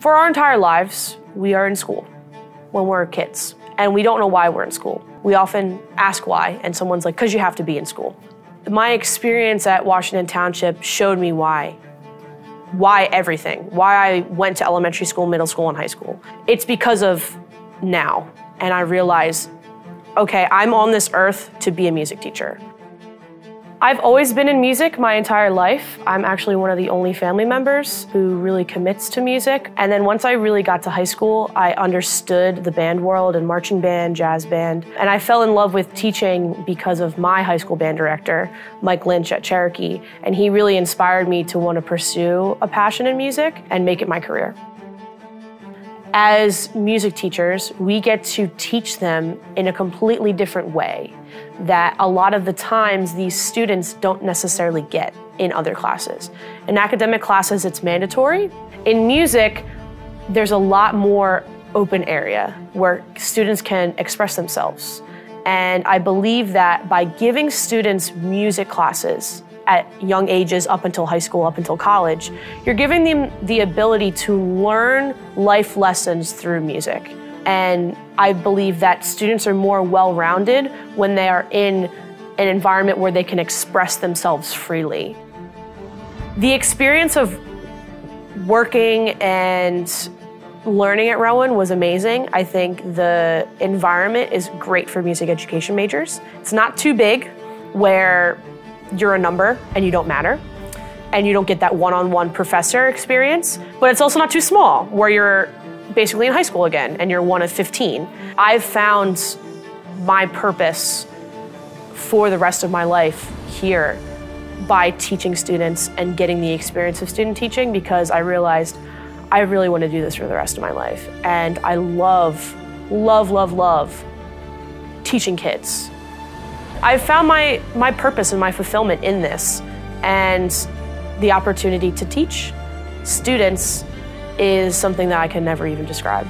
For our entire lives, we are in school when we're kids, and we don't know why we're in school. We often ask why, and someone's like, because you have to be in school. My experience at Washington Township showed me why. Why everything, why I went to elementary school, middle school, and high school. It's because of now. And I realize, okay, I'm on this earth to be a music teacher. I've always been in music my entire life. I'm actually one of the only family members who really commits to music. And then once I really got to high school, I understood the band world and marching band, jazz band. And I fell in love with teaching because of my high school band director, Mike Lynch at Cherokee. And he really inspired me to want to pursue a passion in music and make it my career. As music teachers, we get to teach them in a completely different way that a lot of the times these students don't necessarily get in other classes. In academic classes, it's mandatory. In music, there's a lot more open area where students can express themselves. And I believe that by giving students music classes at young ages up until high school, up until college, you're giving them the ability to learn life lessons through music. And I believe that students are more well rounded when they are in an environment where they can express themselves freely. The experience of working and learning at Rowan was amazing. I think the environment is great for music education majors. It's not too big where you're a number and you don't matter and you don't get that one-on-one professor experience, but it's also not too small where you're basically in high school again and you're one of 15. I've found my purpose for the rest of my life here by teaching students and getting the experience of student teaching because I realized I really want to do this for the rest of my life. And I love, love, love, love teaching kids. I've found my, my purpose and my fulfillment in this, and the opportunity to teach students is something that I can never even describe.